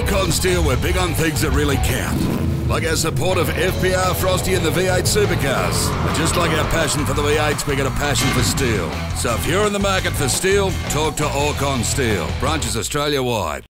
Orrcon Steel, we're big on things that really count. Like our support of FPR Frosty and the V8 supercars. And just like our passion for the V8s, we got a passion for steel. So if you're in the market for steel, talk to Orrcon Steel. Branches Australia wide.